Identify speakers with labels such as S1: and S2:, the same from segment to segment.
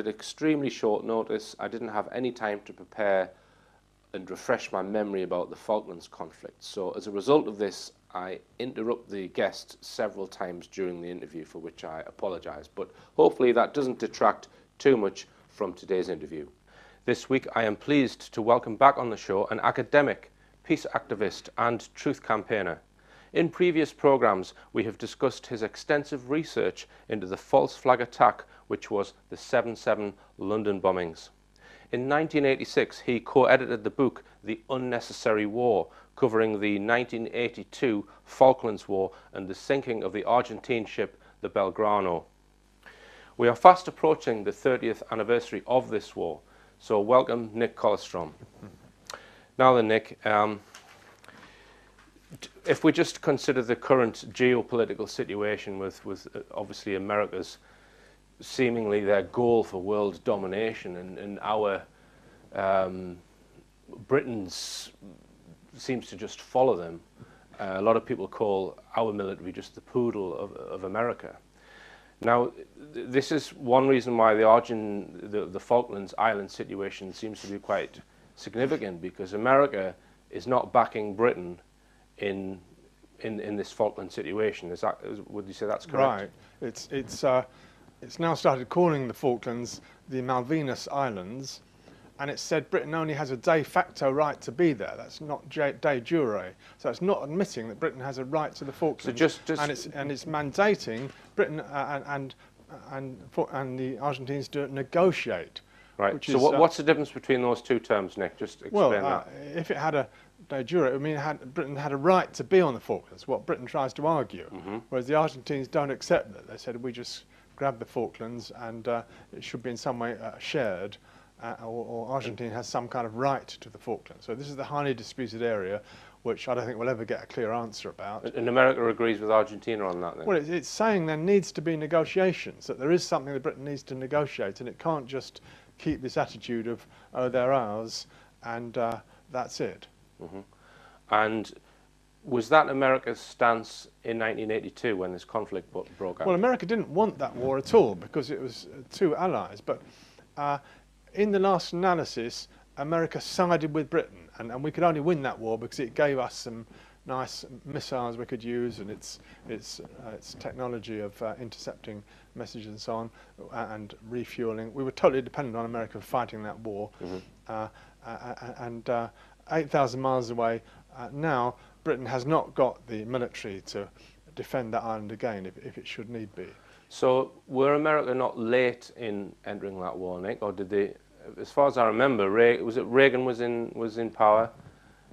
S1: At extremely short notice, I didn't have any time to prepare and refresh my memory about the Falklands conflict. So as a result of this, I interrupt the guest several times during the interview, for which I apologise. But hopefully that doesn't detract too much from today's interview. This week, I am pleased to welcome back on the show an academic, peace activist, and truth campaigner. In previous programmes, we have discussed his extensive research into the false flag attack, which was the 7 7 London bombings. In 1986, he co edited the book The Unnecessary War, covering the 1982 Falklands War and the sinking of the Argentine ship the Belgrano. We are fast approaching the 30th anniversary of this war, so welcome Nick Kollerstrom. Now then, Nick, um, if we just consider the current geopolitical situation with, with uh, obviously America's seemingly their goal for world domination and, and our um, Britain's seems to just follow them. Uh, a lot of people call our military just the poodle of, of America. Now, th this is one reason why the, Argent, the, the Falklands Island situation seems to be quite significant because America is not backing Britain in in, in this Falkland situation. Is that is, would you say that's correct?
S2: Right. It's it's uh, it's now started calling the Falklands the Malvinas Islands, and it said Britain only has a de facto right to be there. That's not de jure. So it's not admitting that Britain has a right to the Falklands. So just, just and it's and it's mandating Britain uh, and and and, and the Argentines to negotiate.
S1: Right. So is, what, uh, what's the difference between those two terms, Nick? Just explain
S2: well,
S1: uh,
S2: that. if it had a de jure, I mean, had, Britain had a right to be on the Falklands. What Britain tries to argue, mm -hmm. whereas the Argentines don't accept that. They said we just grab the Falklands and uh, it should be in some way uh, shared uh, or, or, Argentina has some kind of right to the Falklands. So this is the highly disputed area which I don't think we'll ever get a clear answer about.
S1: And America agrees with Argentina on that then?
S2: Well, it's, it's saying there needs to be negotiations, that there is something that Britain needs to negotiate and it can't just keep this attitude of, oh, they're ours and uh, that's it. Mm -hmm.
S1: And was that America's stance in 1982 when this conflict broke out?
S2: Well, America didn't want that war at all because it was uh, two allies. But uh, in the last analysis, America sided with Britain, and, and we could only win that war because it gave us some nice missiles we could use and its its uh, its technology of uh, intercepting messages and so on uh, and refueling. We were totally dependent on America for fighting that war, mm -hmm. and 8,000 miles away now Britain has not got the military to defend that island again if, if it should need be.
S1: So were America not late in entering that war, Nick, or did they? As far as I remember, Reagan, was it Reagan was in was in power?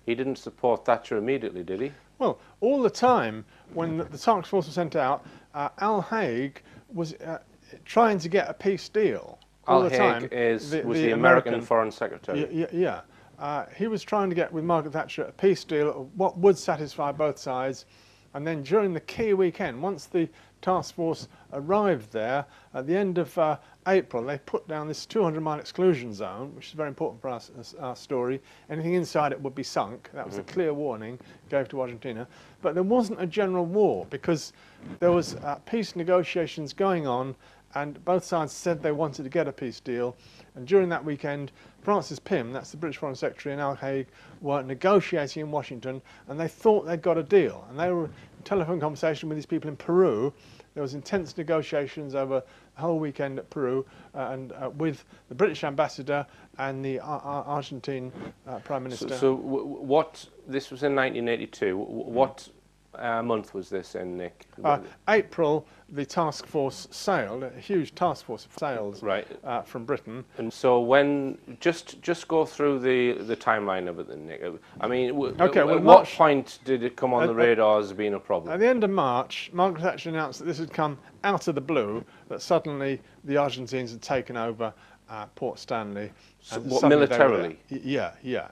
S1: He didn't support Thatcher immediately, did he?
S2: Well, all the time when the, the task force was sent out, uh, Al Haig was uh, trying to get a peace deal.
S1: All Al Haig time. is the, was the, the American, American, Foreign Secretary.
S2: yeah. Uh, he was trying to get with Margaret Thatcher a peace deal, what would satisfy both sides. And then during the key weekend, once the task force arrived there, at the end of uh, April, they put down this 200 mile exclusion zone, which is very important for us, our story. Anything inside it would be sunk. That was mm -hmm. a clear warning gave to Argentina. But there wasn't a general war because there was uh, peace negotiations going on and both sides said they wanted to get a peace deal. And during that weekend, Francis Pym, that's the British Foreign Secretary, and Al Haig were negotiating in Washington, and they thought they'd got a deal. And they were in telephone conversation with these people in Peru. There was intense negotiations over the whole weekend at Peru, uh, and uh, with the British ambassador and the Ar Ar Argentine uh, Prime Minister.
S1: So, so what? This was in 1982. What uh, month was this in, Nick?
S2: Uh, April, the task force sailed, a huge task force of sails right. Uh, from Britain.
S1: And so when, just just go through the, the timeline of it then, Nick. I mean, okay, well, at what point did it come on at, the radar as being a problem?
S2: At the end of March, Margaret Thatcher announced that this had come out of the blue, that suddenly the Argentines had taken over uh, Port Stanley.
S1: So what, militarily?
S2: Were, yeah, yeah.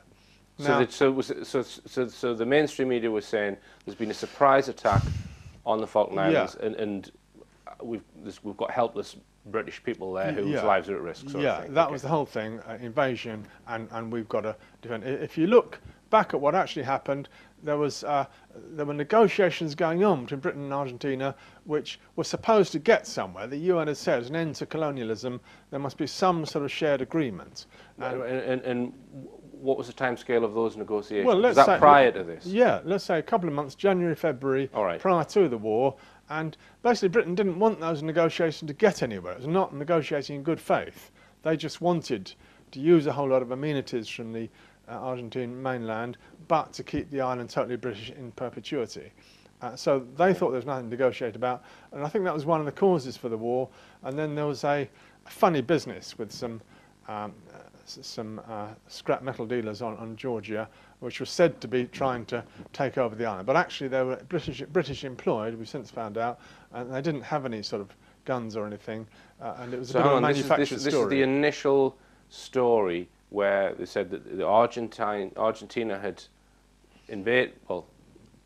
S1: So, the, so, was, so, so, so the mainstream media was saying there's been a surprise attack on the Falkland Islands, yeah. and, and we've we've got helpless British people there whose yeah. lives are at risk.
S2: yeah, that okay. was the whole thing, uh, invasion, and, and we've got to defend. If you look back at what actually happened, there was uh, there were negotiations going on between Britain and Argentina, which were supposed to get somewhere. The UN has said, as an end to colonialism, there must be some sort of shared agreement.
S1: And, and, and, and what was the timescale of those negotiations?
S2: Well, let's
S1: was that
S2: say-
S1: prior to this?
S2: Yeah, let's say a couple of months, January, February,
S1: right.
S2: prior to the war. And basically, Britain didn't want those negotiations to get anywhere. It was not negotiating in good faith. They just wanted to use a whole lot of amenities from the uh, Argentine mainland, but to keep the island totally British in perpetuity. Uh, so they thought there was nothing to negotiate about, and I think that was one of the causes for the war. And then there was a, a funny business with some um, some uh, scrap metal dealers on, on Georgia, which was said to be trying to take over the island. But actually, they were British, British employed, we've since found out, and they didn't have any sort of guns or anything, uh, and it was
S1: So
S2: a bit of a
S1: on, this is,
S2: manufactured
S1: this, is, this is the initial story where they said that the Argentine Argentina had invaded, well,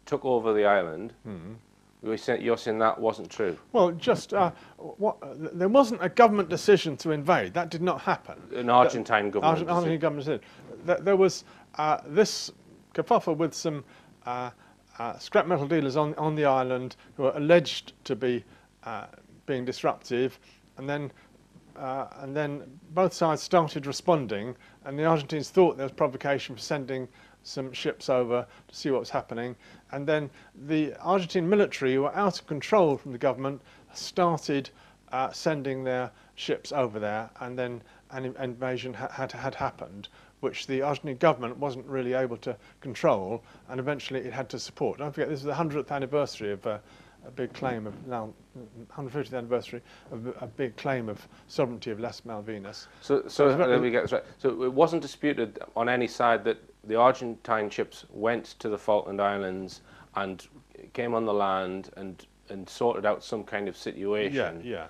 S1: took over the island.
S2: Hmm.
S1: You're saying that wasn't true.
S2: Well, just uh, what, uh, there wasn't a government decision to invade. That did not happen.
S1: An Argentine government.
S2: Argent- Argentine government did. There, there was uh, this kerfuffle with some uh, uh, scrap metal dealers on, on the island who were alleged to be uh, being disruptive, and then uh, and then both sides started responding, and the Argentines thought there was provocation for sending some ships over to see what was happening, and then the Argentine military, who were out of control from the government, started uh, sending their ships over there, and then an invasion ha- had had happened, which the Argentine government wasn't really able to control, and eventually it had to support. Don't forget, this is the 100th anniversary of uh, a big claim of now 150th anniversary of a big claim of sovereignty of Las Malvinas.
S1: So, so
S2: very-
S1: let me get this right. So it wasn't disputed on any side that the Argentine ships went to the Falkland Islands and came on the land and, and sorted out some kind of
S2: Yeah,
S1: situation.
S2: yeah.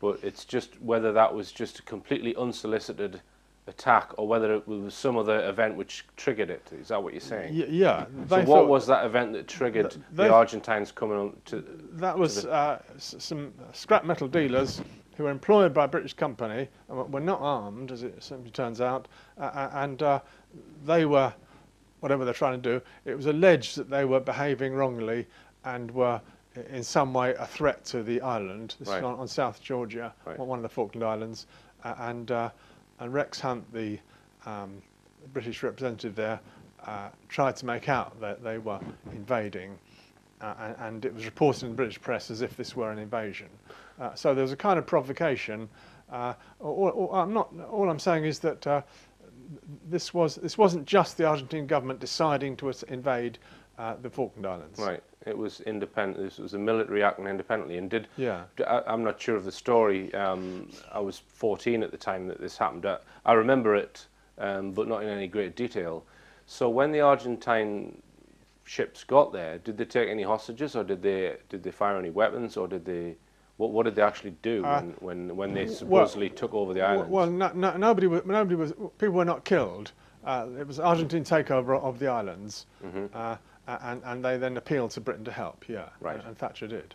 S1: But it's just whether that was just a completely unsolicited attack or whether it was some other event which triggered it. Is that what you're saying?
S2: Y- yeah.
S1: So what
S2: thought-
S1: was that event that triggered
S2: Th-
S1: the Argentines coming on to?
S2: That was uh, s- some scrap metal dealers who were employed by a British company and were- not armed, as it simply turns out, uh, uh, and uh, they were, whatever they're trying to do, it was alleged that they were behaving wrongly and were in some way a threat to the island. This
S1: Right.
S2: is on, on South Georgia,
S1: Right.
S2: one of the Falkland Islands, uh, and uh, and Rex Hunt, the um, British representative there, uh, tried to make out that they were invading uh, and, it was reported in the British press as if this were an invasion. Uh, so there was a kind of provocation. Uh, I'm not, all I'm saying is that uh, this, was, this wasn't just the Argentine government deciding to invade uh, the Falkland Islands.
S1: Right. It was independent. This was a military acting independently, and did
S2: Yeah.
S1: I, am not sure of the story. Um, I was 14 at the time that this happened. I, I remember it, um, but not in any great detail. So when the Argentine ships got there, did they take any hostages, or did they did they fire any weapons, or did they? What, what did they actually do
S2: Uh,
S1: when, when, when they
S2: well-
S1: supposedly took over the
S2: Well,
S1: island?
S2: well no, no, nobody, was, nobody was, people were not killed. Uh, it was Argentine takeover of the islands, uh, and, and they then appealed to Britain to help, yeah.
S1: Right.
S2: And Thatcher did.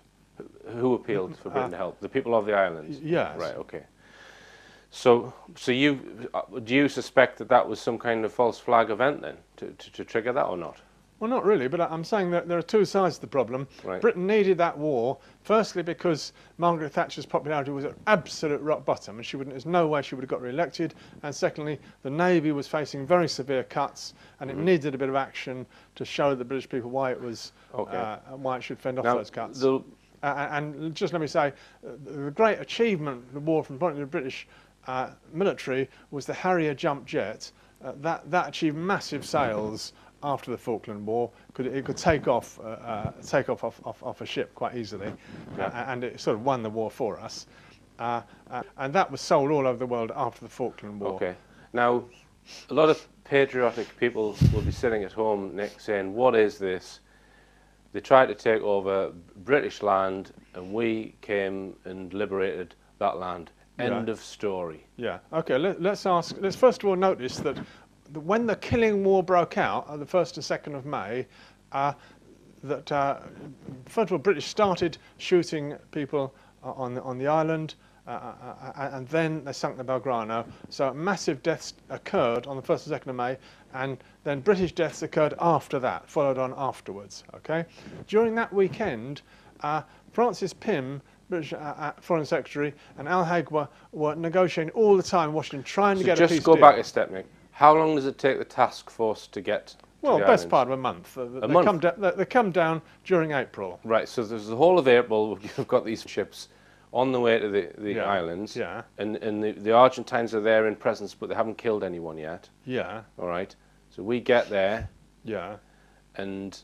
S1: Who appealed for Britain to help? The people of the islands.
S2: Uh, yes.
S1: Right. Okay. So, so you uh, do you suspect that that was some kind of false flag event then to, to, to trigger that or not?
S2: Well, not really, but I'm saying that there are two sides to the problem.
S1: Right.
S2: Britain needed that war, firstly because Margaret Thatcher's popularity was at absolute rock bottom and she wouldn't, there's no way she would have got re-elected. And secondly, the Navy was facing very severe cuts and
S1: Mm-hmm.
S2: it needed a bit of action to show the British people why it was,
S1: Okay.
S2: uh, why it should fend off
S1: Now,
S2: those cuts.
S1: the-
S2: Uh, and just let me say, uh, the great achievement of the war from the point of view of the British uh, military was the Harrier jump jet. Uh, that, that achieved massive sales after the Falkland War. Could, it could take off, uh, uh, take off, off, off off a ship quite easily,
S1: Yeah.
S2: uh, and it sort of won the war for us. Uh, uh, and that was sold all over the world after the Falkland War.
S1: Okay. Now, a lot of patriotic people will be sitting at home next saying, "What is this?" They tried to take over British land, and we came and liberated that land. End
S2: Right.
S1: of story.
S2: Yeah. Okay. Let, let's ask. Let's first of all notice that when the killing war broke out on the first and second of May, uh, that uh, first of all British started shooting people uh, on the, on the island, uh, uh, uh, and then they sunk the Belgrano. So massive deaths occurred on the 1st and 2nd of May, and then British deaths occurred after that, followed on afterwards. Okay, During that weekend, uh, Francis Pym, British uh, uh, Foreign Secretary, and Al Haig were, were negotiating all the time in Washington, trying
S1: so
S2: to get
S1: a
S2: peace deal.
S1: just go back a step, Nick. How long does it take the task force to get
S2: Well,
S1: the
S2: best part of a month. Uh, they,
S1: month?
S2: Come da- they, they come down during April.
S1: Right, so there's the whole of April, you've got these ships on the way to the, the
S2: Yeah,
S1: islands.
S2: yeah.
S1: And, and the, the Argentines are there in presence, but they haven't killed anyone yet.
S2: Yeah,
S1: All right. So we get there,
S2: yeah.
S1: and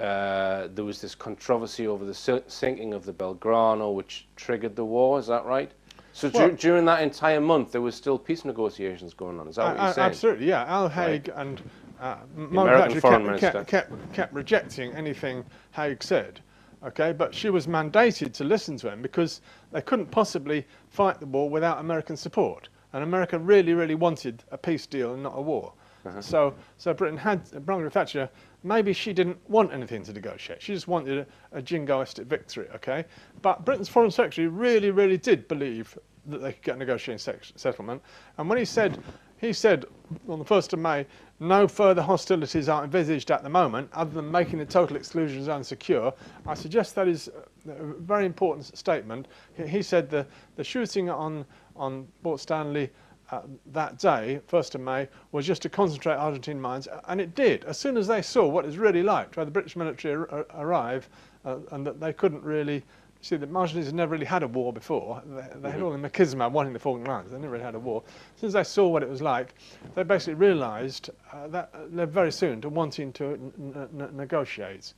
S1: uh, there was this controversy over the sinking of the Belgrano, which triggered the war. Is that right? So dur-
S2: Well-
S1: during that entire month, there was still peace negotiations going on. Is that what you're saying?
S2: Absolutely, yeah. Al Haig and uh, Margaret Thatcher kept,
S1: Minister.
S2: kept, kept, rejecting anything Haig said. Okay, but she was mandated to listen to him because they couldn't possibly fight the war without American support, and America really, really wanted a peace deal and not a war.
S1: Uh-huh.
S2: So, so Britain had Margaret Thatcher. Maybe she didn't want anything to negotiate. She just wanted a, a jingoistic victory. Okay, but Britain's foreign secretary really, really did believe that they could get a negotiating settlement. And when he said, he said on the 1st of May, no further hostilities are envisaged at the moment, other than making the total exclusion zone secure. I suggest that is a very important statement. He, he said the, the shooting on, on Port Stanley uh, that day, 1st of May, was just to concentrate Argentine minds, and it did. As soon as they saw what it's really like, where the British military ar- ar- arrive, uh, and that they couldn't really See, the Argentines had never really had a war before. They, they had all the machismo wanting the Falkland Islands. They never really had a war. As soon as they saw what it was like, they basically realised uh, that uh, led very soon to wanting to n- n- negotiate.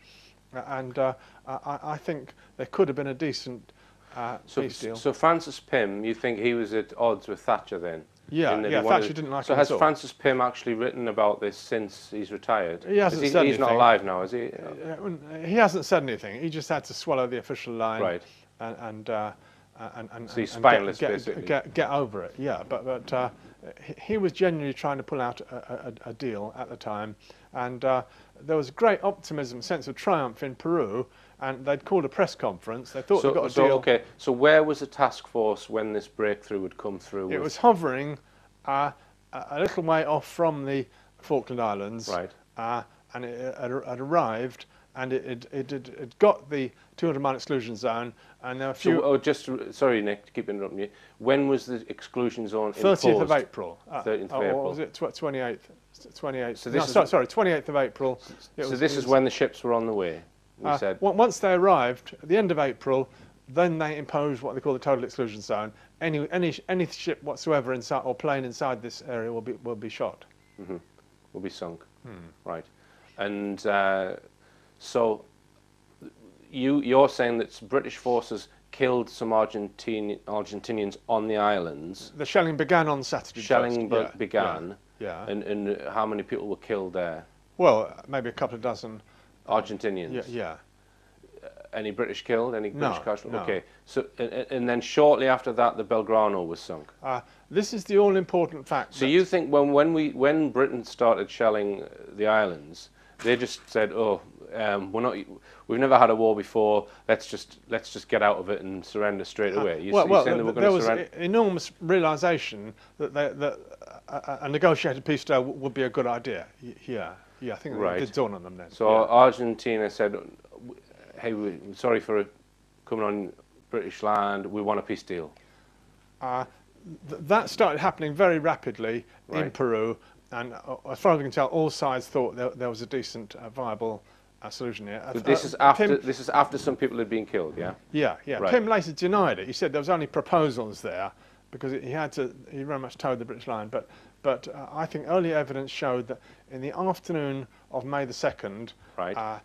S2: Uh, and uh, I, I think there could have been a decent uh,
S1: So,
S2: peace deal.
S1: so Francis Pym, you think he was at odds with Thatcher then?
S2: Yeah, yeah, Thatcher didn't like
S1: So
S2: him
S1: has
S2: at all.
S1: Francis Pym actually written about this since he's retired?
S2: He hasn't
S1: Is
S2: said
S1: He's not alive now, is he?
S2: Uh, he hasn't said anything. He just had to swallow the official line.
S1: Right.
S2: And, and, uh, and, and,
S1: So he's
S2: and get- get. Get, get over it, yeah. But, but uh, he, he was genuinely trying to pull out a, a, a deal at the time. And uh, there was great optimism, sense of triumph in Peru. And they'd called a press conference. They thought
S1: So,
S2: they got a
S1: so
S2: deal.
S1: okay. So where was the task force when this breakthrough had come through?
S2: It was hovering uh, a a little way off from the Falkland Islands.
S1: Right.
S2: Uh, and it had, had arrived and it, it, it, it got the 200 mile exclusion zone and there were a few.
S1: So, oh, just sorry, Nick, to keep interrupting you. When was the exclusion zone
S2: 30th
S1: imposed?
S2: of April. Uh,
S1: 13th of
S2: or
S1: April.
S2: was it tw- 28th? 28th.
S1: So
S2: no,
S1: this is-
S2: sorry, sorry, 28th of April.
S1: So
S2: was-
S1: this is when the ships were on the way. We
S2: uh,
S1: said.
S2: Once they arrived, at the end of April, then they imposed what they call the total exclusion zone. Any, any, any ship whatsoever inside or plane inside this area will be, will be shot.
S1: will be sunk.
S2: Hmm.
S1: Right. And uh, so you, you're saying that British forces killed some Argentine, Argentinians on the islands.
S2: The shelling began on Saturday.
S1: Shelling be-
S2: yeah,
S1: began.
S2: Yeah. yeah.
S1: And, and how many people were killed there?
S2: Well, maybe a couple of dozen.
S1: Argentinians.
S2: Yeah, yeah.
S1: Any British killed? Any
S2: No,
S1: British casualties?
S2: no.
S1: Okay. So and, and then shortly after that, the Belgrano was sunk.
S2: Uh, this is the all-important fact.
S1: So you think when when we when Britain started shelling uh, the islands, they just said, "Oh, um, we're not. We've never had a war before. Let's just let's just get out of it and surrender straight away." You,
S2: well, well,
S1: saying they were
S2: there
S1: going to
S2: was e- enormous realization that, they, that a, a negotiated peace deal would be a good idea. Yeah, yeah. I think
S1: Right.
S2: did dawn on them then.
S1: So
S2: yeah.
S1: Argentina said, "Hey, we're sorry for coming on British land. We want a peace deal."
S2: Uh, th- that started happening very rapidly in Peru, and uh, as far as we can tell, all sides thought there, there was a decent, uh, viable uh, solution here.
S1: This
S2: uh,
S1: is after
S2: Pym-
S1: this is after some people had been killed. Yeah.
S2: Yeah, yeah.
S1: Right.
S2: Pym later denied it. He said there was only proposals there because he had to. He very much toed the British line. But but uh, I think early evidence showed that in the afternoon of May the second,
S1: Right.
S2: uh,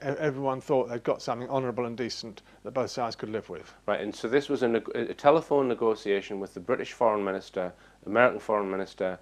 S2: everyone thought they'd got something honourable and decent that both sides could live with.
S1: Right, and so this was a, a telephone negotiation with the British Foreign Minister, American Foreign Minister.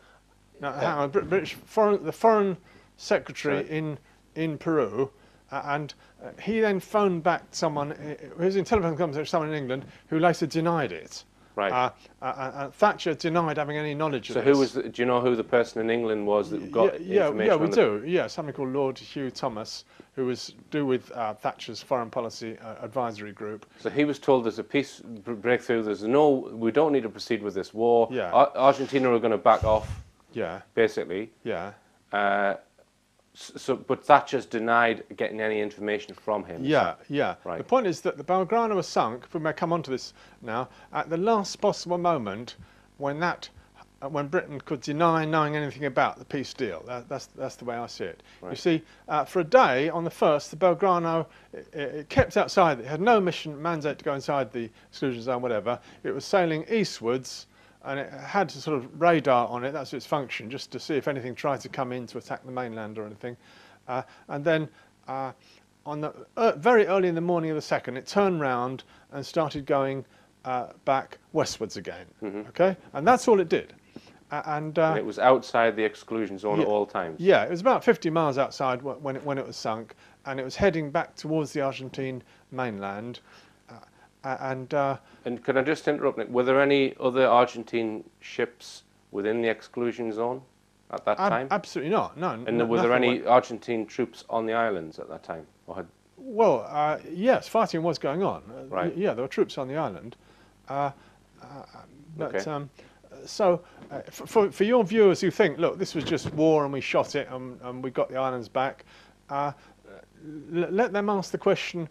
S2: Now, hang on, Br- British foreign, the foreign secretary
S1: Sorry.
S2: in in Peru, uh, and uh, he then phoned back someone uh, who was in telephone conversation with someone in England who later denied it.
S1: Right.
S2: Uh, uh, uh, Thatcher denied having any knowledge
S1: So
S2: of this.
S1: So who was? The, do you know who the person in England was that got
S2: yeah, yeah,
S1: information?
S2: yeah, we
S1: on the,
S2: do. Yeah, something called Lord Hugh Thomas, who was do with uh, Thatcher's foreign policy uh, advisory group.
S1: So he was told there's a peace breakthrough. There's no, we don't need to proceed with this war.
S2: Yeah.
S1: Ar- Argentina are going to back off,
S2: Yeah,
S1: basically.
S2: yeah,
S1: Uh, so, but Thatcher's denied getting any information from him.
S2: yeah, yeah.
S1: Right.
S2: The point is that the Belgrano was sunk. We may come on to this now at the last possible moment when that. uh, When Britain could deny knowing anything about the peace deal, that, that's that's the way I see it. You see, uh, for a day on the first, the Belgrano it, it kept outside. It had no mission mandate to go inside the exclusion zone, whatever. It was sailing eastwards, and it had sort of radar on it. That's its function, just to see if anything tried to come in to attack the mainland or anything. Uh, and then uh, on the uh, very early in the morning of the second, it turned round and started going uh, back westwards again. Okay, and that's all it did. Uh, and, uh,
S1: And it was outside the exclusion zone at all times.
S2: yeah, it was about 50 miles outside when it, when it was sunk, and it was heading back towards the Argentine mainland. And uh,
S1: And could I just interrupt, Nick? Were there any other Argentine ships within the exclusion zone at that
S2: ab-
S1: time?
S2: absolutely not. No.
S1: and were there any
S2: went-
S1: Argentine troops on the islands at that time? Or had,
S2: Well, uh, yes, fighting was going on. Uh,
S1: Right.
S2: Yeah, there were troops on the island. Uh, uh, but,
S1: Okay.
S2: um, so, uh, for, for your viewers who think, look, this was just war and we shot it and, and we got the islands back, uh, let them ask the question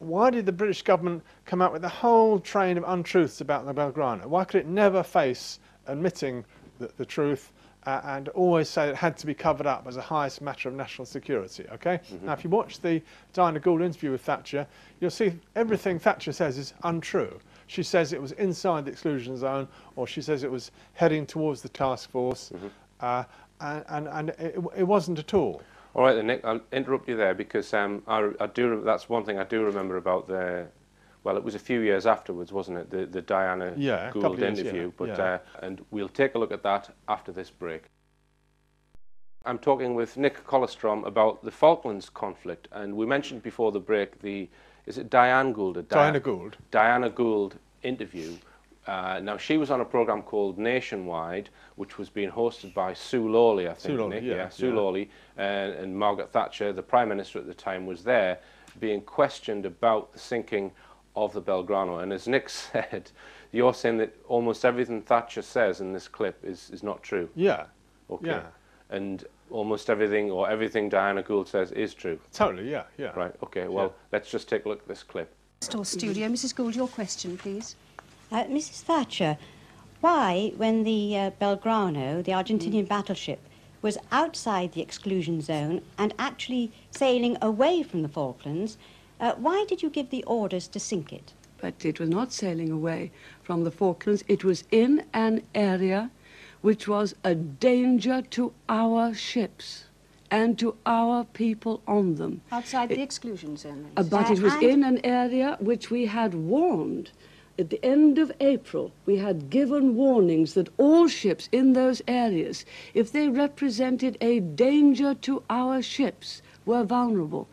S2: why did the British government come out with a whole train of untruths about the Belgrano? Why could it never face admitting the, the truth uh, and always say it had to be covered up as a highest matter of national security? Okay. Now, if you watch the Diana Gould interview with Thatcher, you'll see everything Thatcher says is untrue. She says it was inside the exclusion zone, or she says it was heading towards the task force, uh, and, and, and it, it wasn't at all.
S1: All right, then, Nick, I'll interrupt you there because um, I, I do. That's one thing I do remember about the. Well, it was a few years afterwards, wasn't it? The the Diana
S2: Yeah,
S1: Gould
S2: years,
S1: interview.
S2: yeah,
S1: But
S2: yeah.
S1: Uh, and we'll take a look at that after this break. I'm talking with Nick Kollerstrom about the Falklands conflict, and we mentioned before the break the is it Diane Gould? or
S2: Diana Gould.
S1: Diana Gould interview. Uh, now she was on a program called Nationwide, which was being hosted by Sue Lawley, I think.
S2: Sue Lawley,
S1: Nick,
S2: yeah,
S1: Sue
S2: yeah.
S1: Lawley and, and Margaret Thatcher, the Prime Minister at the time, was there, being questioned about the sinking of the Belgrano. And as Nick said, you're saying that almost everything Thatcher says in this clip is, is not true.
S2: Yeah.
S1: Okay.
S2: Yeah.
S1: And almost everything, or everything Diana Gould says, is true.
S2: Totally. Yeah. Yeah.
S1: Right. Okay. Well, let's just take a look at this clip.
S3: Bristol studio. Mrs. Gould, your question, please.
S4: Uh, Mrs. Thatcher, why, when the uh, Belgrano, the Argentinian battleship, was outside the exclusion zone and actually sailing away from the Falklands, uh, why did you give the orders to sink it?
S5: But it was not sailing away from the Falklands. It was in an area which was a danger to our ships and to our people on them.
S3: Outside the exclusion zone.
S5: Uh, but it was
S4: and-
S5: in an area which we had warned. At the end of April, we had given warnings that all ships in those areas, if they represented a danger to our ships, were vulnerable.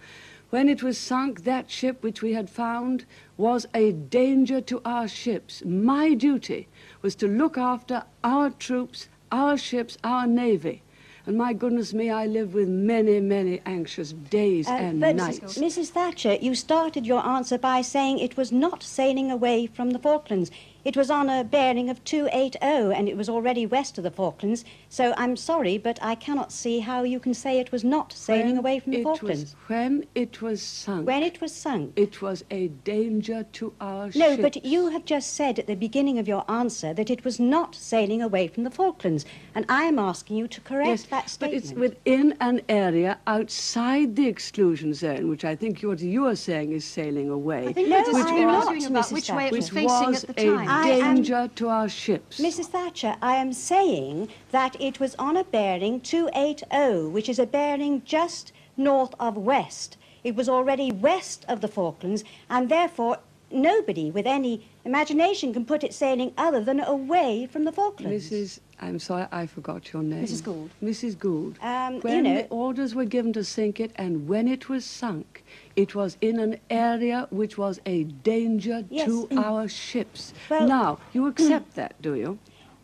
S5: When it was sunk, that ship which we had found was a danger to our ships. My duty was to look after our troops, our ships, our navy. And my goodness me, I lived with many, many anxious days
S4: Uh,
S5: and nights.
S4: Mrs. Thatcher, you started your answer by saying it was not sailing away from the Falklands. It was on a bearing of 280 and it was already west of the Falklands. So I'm sorry, but I cannot see how you can say it was not sailing
S5: When
S4: away from the
S5: it
S4: Falklands.
S5: Was, when it was sunk,
S4: When it was sunk.
S5: it was a danger to our ship.
S4: No,
S5: ships.
S4: but you have just said at the beginning of your answer that it was not sailing away from the Falklands, and I am asking you to correct
S5: Yes,
S4: that statement.
S5: but it's within an area outside the exclusion zone, which I think what you are saying is sailing away.
S3: I think
S4: No,
S3: we're, dis- I'm
S4: not,
S3: about
S4: Mrs.
S3: which way it was
S5: which
S3: facing
S5: was
S3: at the
S5: a
S3: time.
S4: I am-
S5: danger to our ships.
S4: Mrs. Thatcher, I am saying that it was on a bearing 280, which is a bearing just north of west. It was already west of the Falklands, and therefore nobody with any imagination can put it sailing other than away from the Falklands.
S5: Mrs. I'm sorry, I forgot your name.
S3: Mrs. Gould.
S5: Mrs. Gould.
S4: Um, you
S5: when
S4: know-
S5: the orders were given to sink it and when it was sunk, it was in an area which was a danger
S4: Yes.
S5: to our ships.
S4: Well-
S5: now, you accept that, do you?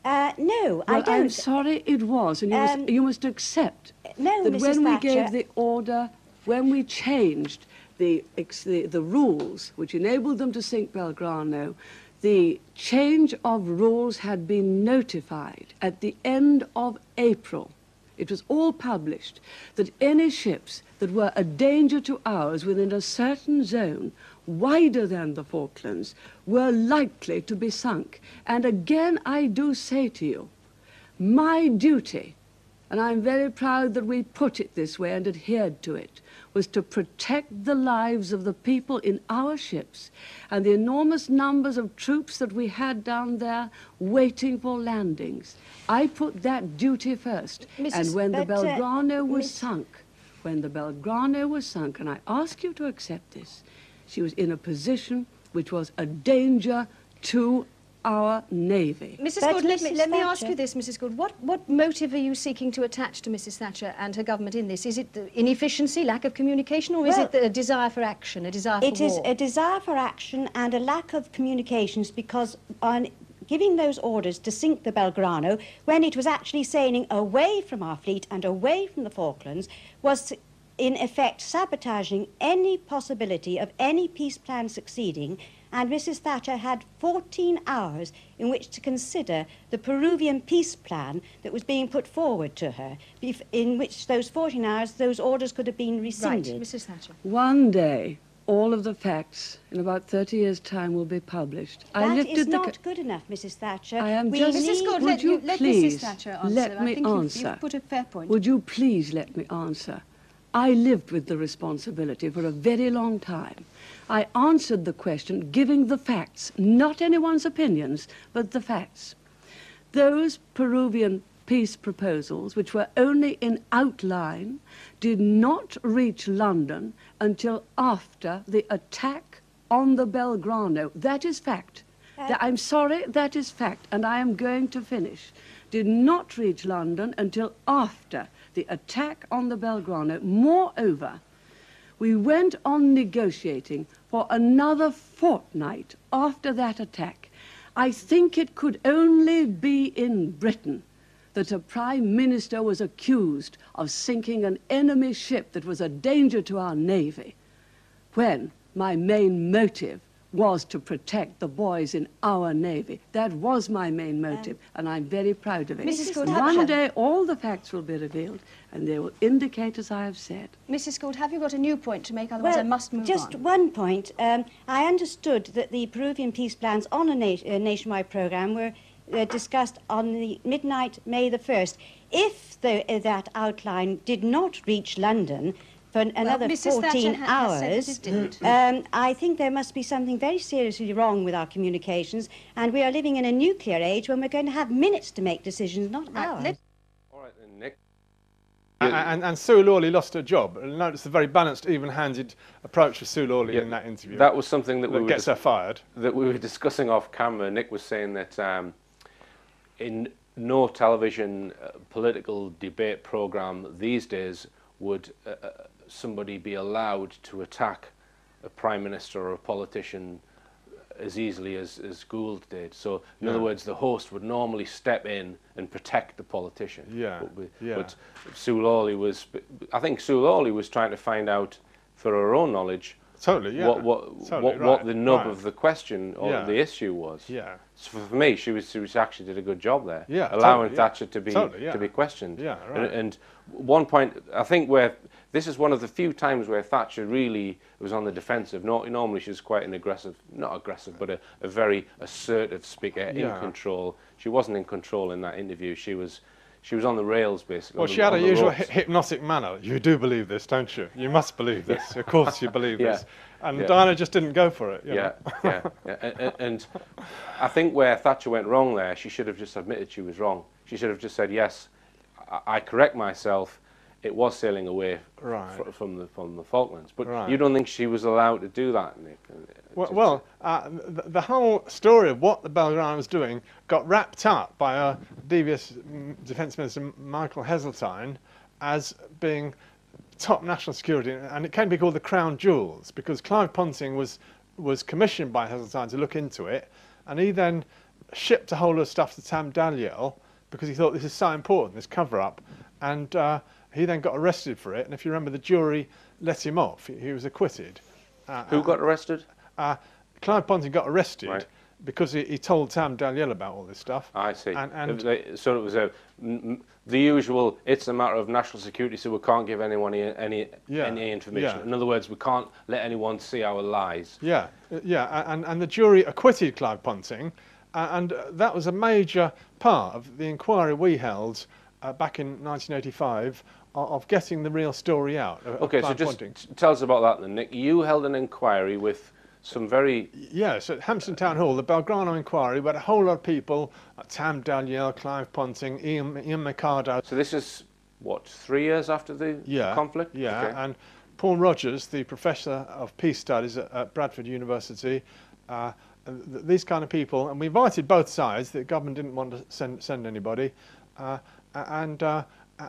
S4: Uh, no, I don't.
S5: I'm sorry it was, and you,
S4: Um,
S5: must, you must accept
S4: no,
S5: that
S4: Mrs.
S5: when we gave the order, when we changed the, ex- the, the rules which enabled them to sink Belgrano, the change of rules had been notified at the end of April. It was all published that any ships that were a danger to ours within a certain zone wider than the Falklands were likely to be sunk. And again, I do say to you, my duty, and I'm very proud that we put it this way and adhered to it, was to protect the lives of the people in our ships and the enormous numbers of troops that we had down there waiting for landings. I put that duty first.
S3: Mrs.
S5: And when the
S4: But, uh,
S5: Belgrano was
S4: Miss-
S5: sunk, when the Belgrano was sunk, and I ask you to accept this, she was in a position which was a danger to our Navy.
S3: Mrs.
S4: But
S3: Gould, let me, let me ask you this, Mrs. Gould. What, what motive are you seeking to attach to Mrs. Thatcher and her government in this? Is it the inefficiency, lack of communication, or is it the desire for action, a desire for
S4: It is
S3: war?
S4: a desire for action and a lack of communications because on giving those orders to sink the Belgrano when it was actually sailing away from our fleet and away from the Falklands was in effect sabotaging any possibility of any peace plan succeeding and Mrs. Thatcher had 14 hours in which to consider the Peruvian peace plan that was being put forward to her, in which those 14 hours those orders could have been rescinded.
S3: right,
S4: rescinded.
S3: Mrs. Thatcher.
S5: One day, all of the facts in about 30 years' time will be published. I
S4: That
S5: lifted
S4: is not good enough, Mrs. Thatcher.
S5: I am
S4: We
S5: just-
S3: Mrs. Gould,
S5: Would
S3: let,
S5: you
S3: let
S5: please
S3: Mrs. Thatcher answer.
S5: let
S3: I
S5: me
S3: think you've- You've put a fair point.
S5: Would you please let me answer? I lived with the responsibility for a very long time. I answered the question giving the facts, not anyone's opinions, but the facts. Those Peruvian peace proposals, which were only in outline, did not reach London until after the attack on the Belgrano. That is fact. Th- I'm sorry, that is fact, and I am going to finish. Did not reach London until after the attack on the Belgrano. Moreover, we went on negotiating for another fortnight after that attack. I think it could only be in Britain that a prime minister was accused of sinking an enemy ship that was a danger to our navy, when my main motive was to protect the boys in our navy. That was my main motive, and I'm very proud of it.
S3: Mrs. Gould,
S5: One day all the facts will be revealed, and they will indicate as I have said.
S3: Mrs. Gould, have you got a new point to make? Otherwise, I must move
S4: just
S3: on.
S4: Just one point. Um, I understood that the Peruvian peace plans on a na- uh, nationwide programme were uh, discussed on the midnight May the 1st. If the, uh, that outline did not reach London for an- another
S3: Mrs.
S4: 14
S3: ha- has said that
S4: hours,
S3: it didn't.
S4: um, I think there must be something very seriously wrong with our communications, and we are living in a nuclear age when we're going to have minutes to make decisions, not
S3: Right,
S4: hours.
S3: let-
S1: All right then, Nick.
S2: And, and Sue Lawley lost her job. And Notice the very balanced, even-handed approach of Sue Lawley
S1: Yeah,
S2: in that interview.
S1: That was something that, we
S2: that
S1: were
S2: gets
S1: dis-
S2: her fired.
S1: that we were discussing off camera. Nick was saying that um, in no television uh, political debate program these days would uh, uh, somebody be allowed to attack a prime minister or a politician as easily as, as Gould did. So, in other words, the host would normally step in and protect the politician.
S2: Yeah,
S1: But, we-
S2: yeah.
S1: but Sue Lawley was, I think Sue Lawley was trying to find out for her own knowledge
S2: Totally, yeah.
S1: what, what,
S2: Totally,
S1: what, what the nub
S2: right.
S1: of the question or
S2: Yeah.
S1: the issue was.
S2: Yeah.
S1: So for me, she was she was actually did a good job there.
S2: Yeah,
S1: allowing
S2: totally, yeah.
S1: Thatcher to be
S2: Totally, yeah.
S1: to be questioned.
S2: Yeah,
S1: And-
S2: right.
S1: And, one point, I think where this is one of the few times where Thatcher really was on the defensive. Not normally she's quite an aggressive, not aggressive, but a, a very assertive speaker in control. She wasn't in control in that interview. She was. She was on the rails, basically.
S2: Well, she
S1: the-
S2: had
S1: her
S2: usual
S1: ropes.
S2: hypnotic manner. You do believe this, don't you? You must believe this. Of course you believe
S1: Yeah.
S2: this. And
S1: Yeah.
S2: Diana just didn't go for it.
S1: Yeah, yeah, yeah. And, and- and I think where Thatcher went wrong there, she should have just admitted she was wrong. She should have just said, "Yes, I, I correct myself. It was sailing away
S2: Right.
S1: fr- from the from the Falklands." But
S2: Right.
S1: you don't think she was allowed to do that, Nick? Uh,
S2: Well, well uh, the, the whole story of what the Belgrano was doing got wrapped up by her devious mm, Defence Minister Michael Heseltine as being top national security, and it can be called the crown jewels because Clive Ponting was was commissioned by Heseltine to look into it, and he then shipped a whole lot of stuff to Tam Dalyell because he thought this is so important, this cover up, and uh, he then got arrested for it. And if you remember, the jury let him off; he, he was acquitted. Uh,
S1: Who got arrested?
S2: uh, Clive Ponting got arrested
S1: Right.
S2: because he, he told Tam Dalyell about all this stuff.
S1: I see.
S2: And- and-
S1: so it was a, the usual, it's a matter of national security, so we can't give anyone any, any,
S2: Yeah,
S1: any information.
S2: yeah.
S1: In other words, we can't let anyone see our lies.
S2: Yeah, uh, yeah, and, and the jury acquitted Clive Ponting, uh, and uh, that was a major part of the inquiry we held uh, back in 1985 of, getting the real story out. Of
S1: Okay, so just tell us about that then, Nick. You held an inquiry with some very
S2: Yes, at Hampstead Town Hall, the Belgrano inquiry, we had a whole lot of people, uh, Tam Dalyell, Clive Ponting, Ian, Ian Mercado,
S1: So this is what three years after the
S2: yeah,
S1: conflict?
S2: Yeah,
S1: Okay.
S2: and Paul Rogers, the professor of peace studies at, at Bradford University, uh, th- these kind of people, and we invited both sides. The government didn't want to send send anybody, uh, and uh,